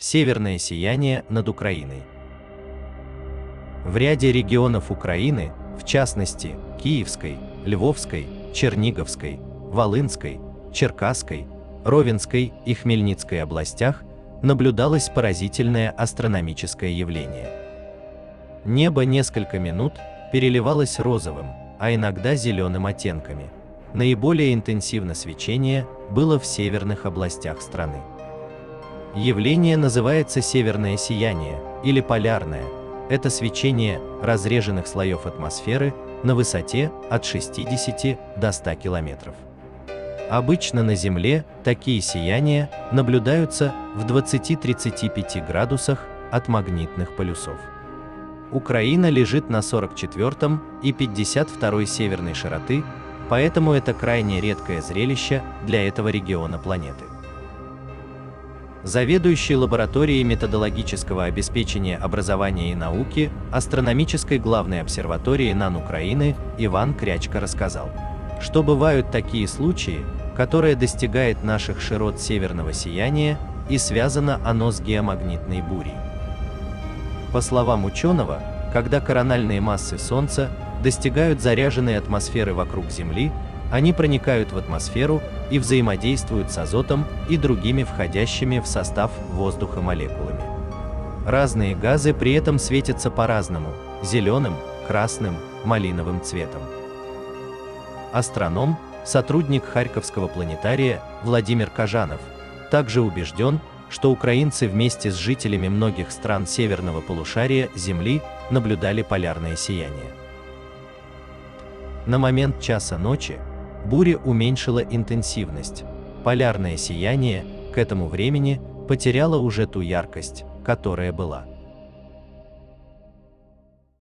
Северное сияние над Украиной. В ряде регионов Украины, в частности, Киевской, Львовской, Черниговской, Волынской, Черкасской, Ровенской и Хмельницкой областях наблюдалось поразительное астрономическое явление. Небо несколько минут переливалось розовым, а иногда зеленым оттенками. Наиболее интенсивно свечение было в северных областях страны. Явление называется северное сияние или полярное. Это свечение разреженных слоев атмосферы на высоте от 60 до 100 километров. Обычно на Земле такие сияния наблюдаются в 20-35 градусах от магнитных полюсов. Украина лежит на 44 и 52 северной широты, поэтому это крайне редкое зрелище для этого региона планеты. Заведующий лабораторией методологического обеспечения образования и науки Астрономической главной обсерватории НАН Украины Иван Крячко рассказал, что бывают такие случаи, которые достигают наших широт северного сияния и связано оно с геомагнитной бурей. По словам ученого, когда корональные массы Солнца достигают заряженной атмосферы вокруг Земли, они проникают в атмосферу и взаимодействуют с азотом и другими входящими в состав воздуха молекулами. Разные газы при этом светятся по-разному – зеленым, красным, малиновым цветом. Астроном, сотрудник Харьковского планетария Владимир Кажанов, также убежден, что украинцы вместе с жителями многих стран северного полушария Земли наблюдали полярное сияние. На момент часа ночи буря уменьшила интенсивность. Полярное сияние к этому времени потеряло уже ту яркость, которая была.